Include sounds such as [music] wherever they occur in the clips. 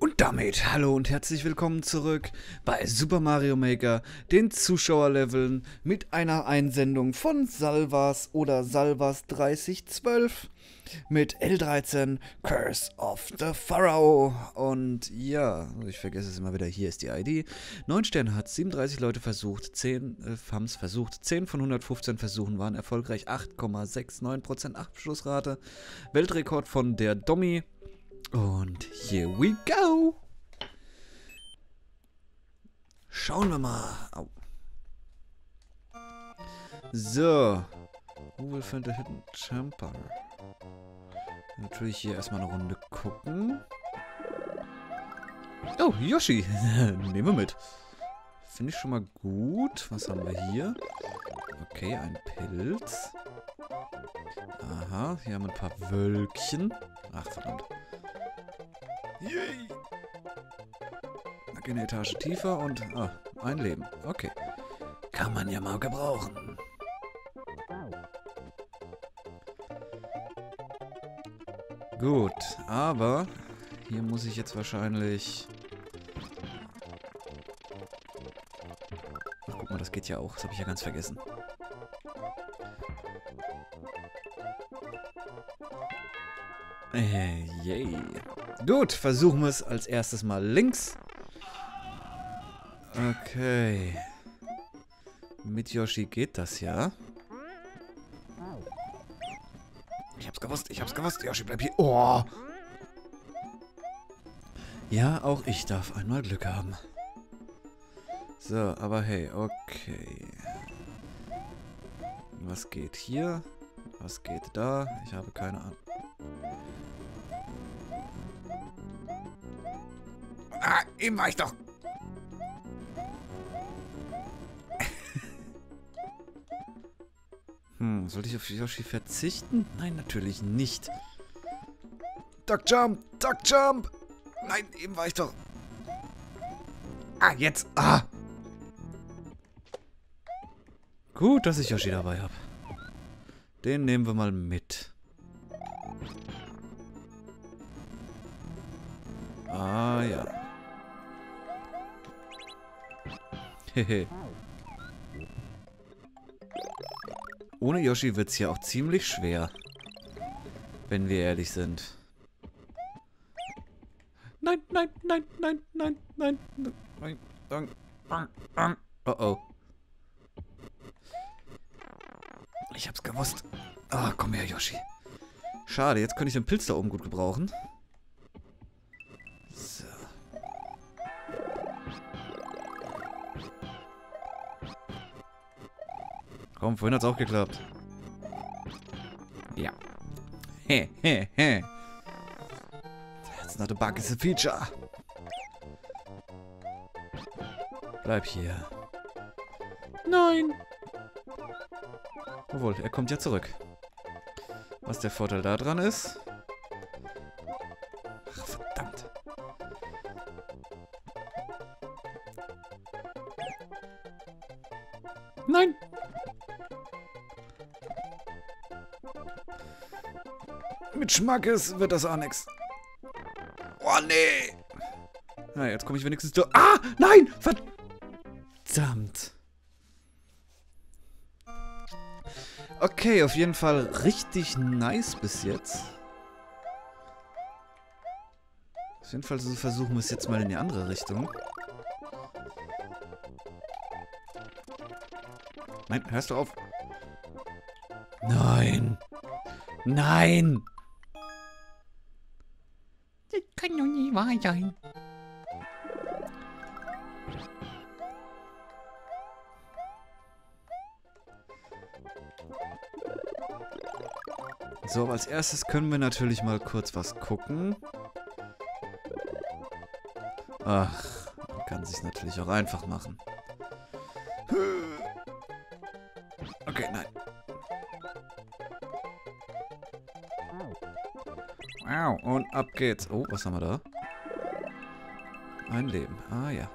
Und damit hallo und herzlich willkommen zurück bei Super Mario Maker, den Zuschauerleveln mit einer Einsendung von Salvas oder Salvas 3012 mit L13 Curse of the Pharaoh. Und ja, ich vergesse es immer wieder, hier ist die ID. 9 Sterne hat 37 Leute versucht, 10 äh, haben es versucht, 10 von 115 Versuchen waren erfolgreich, 8,69% Abschlussrate. Weltrekord von der Dommy und here we go. Schauen wir mal. Au. So. Who will find a hidden champer? Natürlich hier erstmal eine Runde gucken. Oh, Yoshi. [laughs] Nehmen wir mit. Finde ich schon mal gut. Was haben wir hier? Okay, ein Pilz. Aha, hier haben wir ein paar Wölkchen. Ach, verdammt. Yay! Eine Etage tiefer und ah, ein Leben. Okay. Kann man ja mal gebrauchen. Gut, aber hier muss ich jetzt wahrscheinlich... Ach, guck mal, das geht ja auch. Das habe ich ja ganz vergessen. Äh, yay. Gut, versuchen wir es als erstes mal links. Okay. Mit Yoshi geht das ja. Ich hab's gewusst, ich hab's gewusst. Yoshi, bleib hier. Oh! Ja, auch ich darf einmal Glück haben. So, aber hey, okay. Was geht hier? Was geht da? Ich habe keine Ahnung. Ah, eben war ich doch. [laughs] hm, sollte ich auf Yoshi verzichten? Nein, natürlich nicht. Duck Jump! Duck Jump! Nein, eben war ich doch. Ah, jetzt. Ah! Gut, dass ich Yoshi dabei habe. Den nehmen wir mal mit. [laughs] Ohne Yoshi wird es hier auch ziemlich schwer. Wenn wir ehrlich sind. Nein, nein, nein, nein, nein, nein, nein, nein. Oh oh. Ich hab's gewusst. Ah, komm her, Yoshi. Schade, jetzt könnte ich den Pilz da oben gut gebrauchen. Komm, vorhin hat's auch geklappt. Ja. He, he, he. That's not a bug, it's a feature. Bleib hier. Nein. Obwohl, er kommt ja zurück. Was der Vorteil da dran ist... Nein! Mit Schmackes wird das auch nix. Oh, nee! Na, jetzt komme ich wenigstens durch. Ah! Nein! Verdammt! Okay, auf jeden Fall richtig nice bis jetzt. Auf jeden Fall versuchen wir es jetzt mal in die andere Richtung. Nein, hörst du auf? Nein! Nein! Das kann doch nicht wahr sein. So, als erstes können wir natürlich mal kurz was gucken. Ach, man kann sich natürlich auch einfach machen. Okay, nein. Wow, und ab geht's. Oh, was haben wir da? Ein Leben. Ah, ja.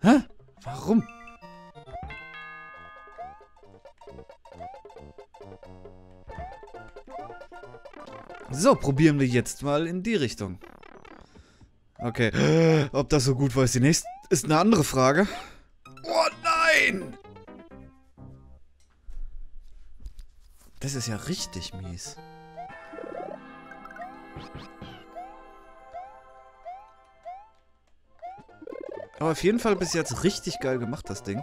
Hä? Warum? So, probieren wir jetzt mal in die Richtung. Okay. Ob das so gut war, ist die nächste. Ist eine andere Frage. Nein! Das ist ja richtig mies. Aber auf jeden Fall bis jetzt richtig geil gemacht, das Ding.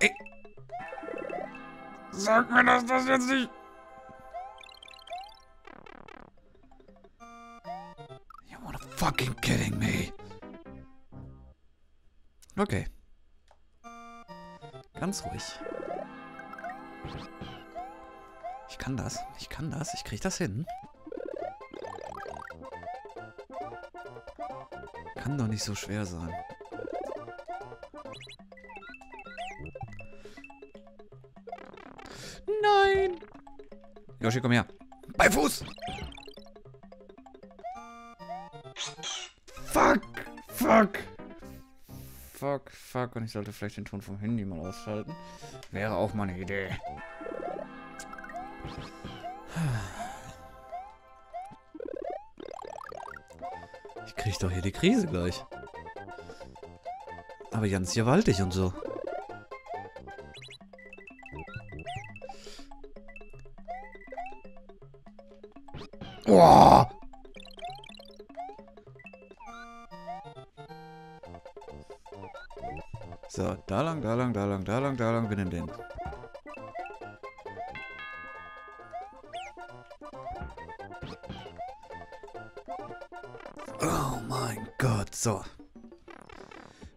Ey. Sag mir, dass das jetzt nicht... fucking kidding me? Okay. Ganz ruhig. Ich kann das. Ich kann das. Ich krieg das hin. Kann doch nicht so schwer sein. Nein! Yoshi, komm her. Bei Fuß! Fuck! Fuck! Fuck, fuck. Und ich sollte vielleicht den Ton vom Handy mal ausschalten. Wäre auch mal eine Idee. Ich krieg doch hier die Krise gleich. Aber ganz gewaltig und so. Oh! So, da lang, da lang, da lang, da lang, da lang, wir nehmen den. Oh mein Gott, so.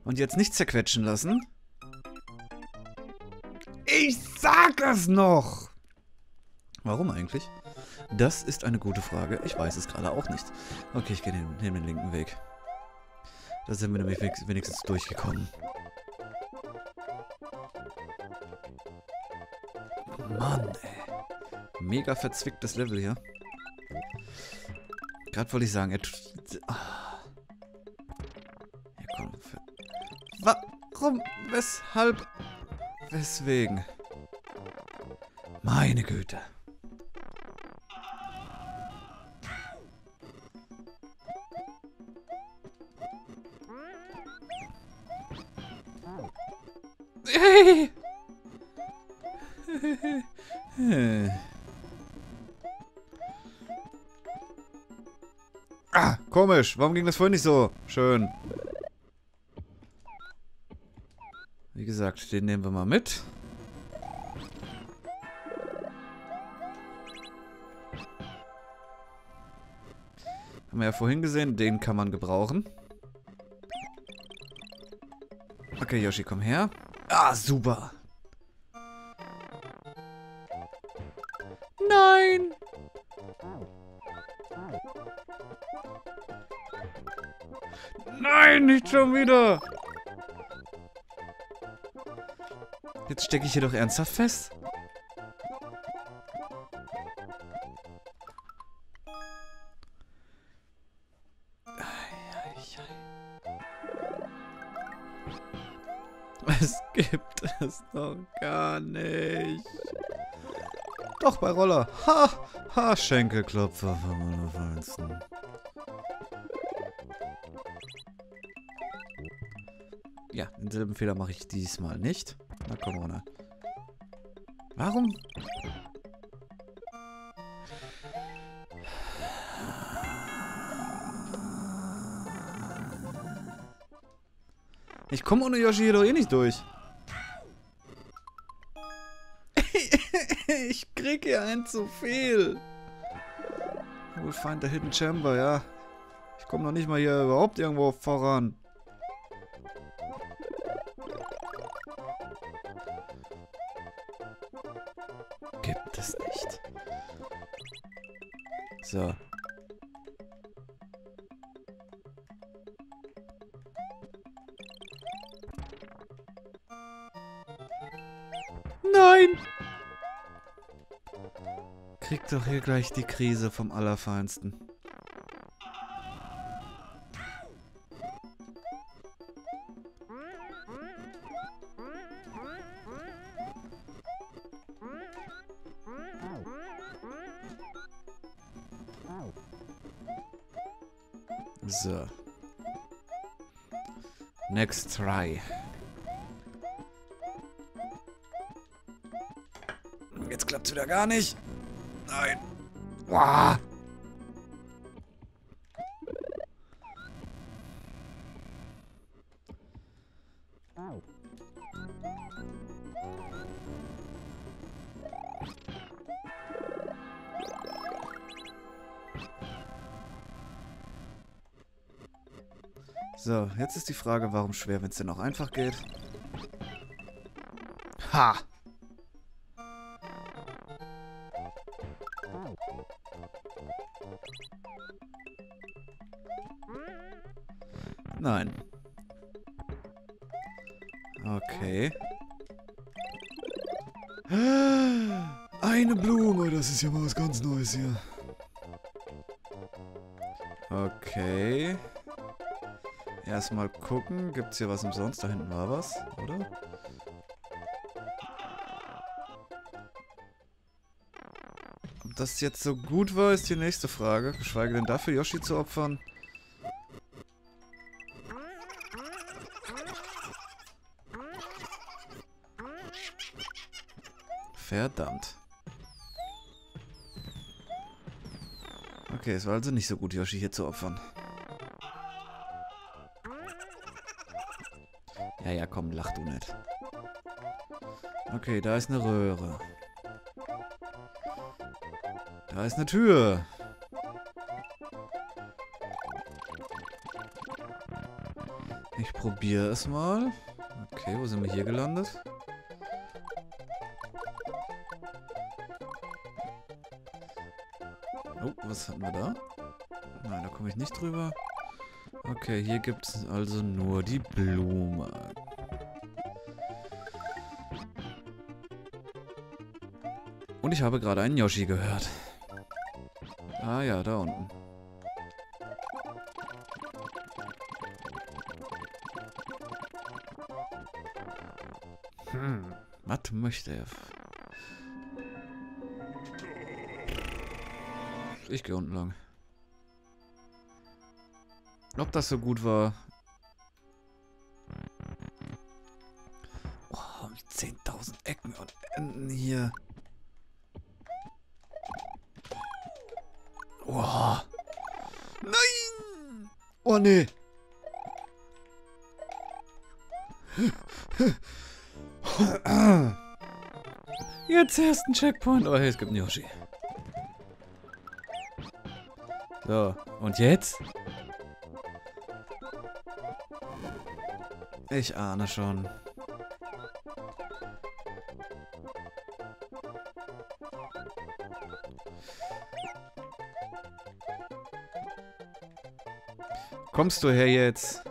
Und jetzt nicht zerquetschen lassen. Ich sag es noch! Warum eigentlich? Das ist eine gute Frage. Ich weiß es gerade auch nicht. Okay, ich gehe neben, neben den linken Weg. Da sind wir nämlich wenigstens durchgekommen. Mann, ey. Mega verzwicktes Level hier. Gerade wollte ich sagen, er tut... Ah. Ja, komm. Warum? Weshalb? Weswegen? Meine Güte. Hey! Ah, komisch. Warum ging das vorhin nicht so? Schön. Wie gesagt, den nehmen wir mal mit. Haben wir ja vorhin gesehen, den kann man gebrauchen. Okay, Yoshi, komm her. Ah, super. Nicht schon wieder! Jetzt stecke ich hier doch ernsthaft fest. Es gibt es doch gar nicht. Doch, bei Roller. Ha! Ha, Schenkelklopfer von meiner Ja, denselben Fehler mache ich diesmal nicht. Na komm, Ronald. Warum? Ich komme ohne Yoshi hier doch eh nicht durch. [laughs] ich krieg hier ein zu viel. We'll find the hidden chamber, ja. Ich komme noch nicht mal hier überhaupt irgendwo voran. So. Nein! Kriegt doch hier gleich die Krise vom Allerfeinsten. So. Next try. Jetzt klappt's wieder gar nicht. Nein. Wow. So, jetzt ist die Frage, warum schwer, wenn es denn auch einfach geht. Ha! Nein. Okay. Eine Blume, das ist ja mal was ganz Neues hier. Okay. Erstmal gucken. Gibt es hier was umsonst? Da hinten war was, oder? Ob das jetzt so gut war, ist die nächste Frage. Geschweige denn dafür Yoshi zu opfern. Verdammt. Okay, es war also nicht so gut, Yoshi hier zu opfern. Ja, ja, komm, lach du nicht. Okay, da ist eine Röhre. Da ist eine Tür. Ich probiere es mal. Okay, wo sind wir hier gelandet? Oh, was hatten wir da? Nein, da komme ich nicht drüber. Okay, hier gibt es also nur die Blume. Und ich habe gerade einen Yoshi gehört. Ah ja, da unten. Hm, was möchte er? Ich gehe unten lang. Ob das so gut war. Oh, 10.000 Ecken und Enden hier. Oh. Nein! Oh, nee. Jetzt erst ein Checkpoint. Oh, hey, es gibt einen Yoshi. So, und jetzt? Ich ahne schon. Kommst du her jetzt?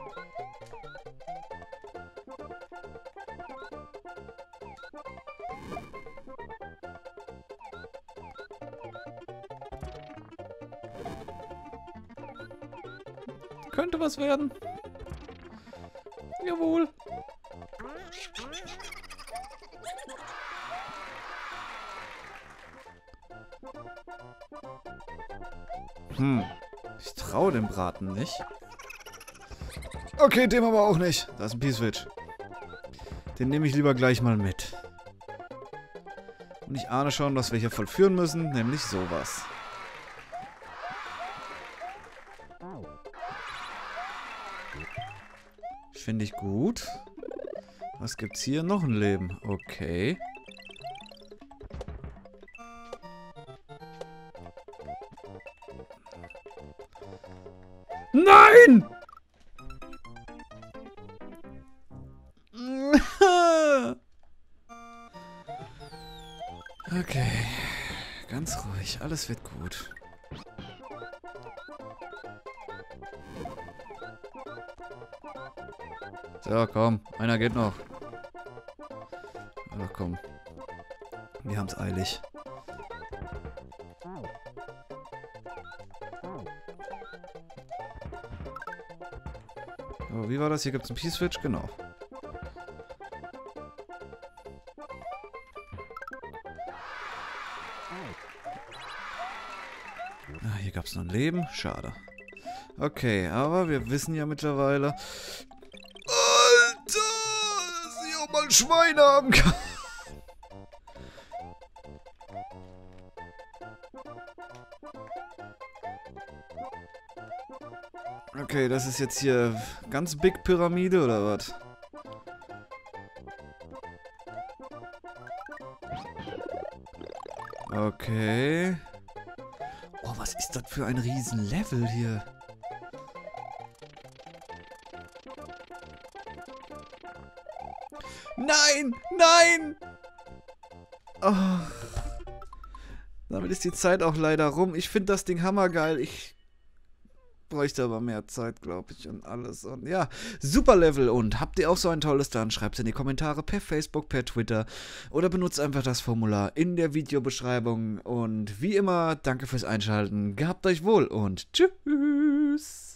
Könnte was werden. Jawohl. Hm. Ich traue dem Braten nicht. Okay, dem aber auch nicht. Da ist ein P-Switch. Den nehme ich lieber gleich mal mit. Und ich ahne schon, was wir hier vollführen müssen, nämlich sowas. Finde ich gut. Was gibt's hier? Noch ein Leben. Okay. Nein! [laughs] Okay. Ganz ruhig. Alles wird So, komm. Einer geht noch. Ach komm. Wir haben's eilig. Oh, wie war das? Hier gibt's einen P-Switch? Genau. Ah, hier gab es noch ein Leben. Schade. Okay, aber wir wissen ja mittlerweile... Alter! Dass ich auch mal ein Schwein haben kann. Okay, das ist jetzt hier ganz Big Pyramide oder was? Okay. Oh, was ist das für ein Riesenlevel hier? Nein! Nein! Oh. Damit ist die Zeit auch leider rum. Ich finde das Ding hammergeil. Ich bräuchte aber mehr Zeit, glaube ich, und alles. Und ja, super Level. Und habt ihr auch so ein tolles, dann schreibt es in die Kommentare per Facebook, per Twitter oder benutzt einfach das Formular in der Videobeschreibung. Und wie immer, danke fürs Einschalten. Gehabt euch wohl und tschüss.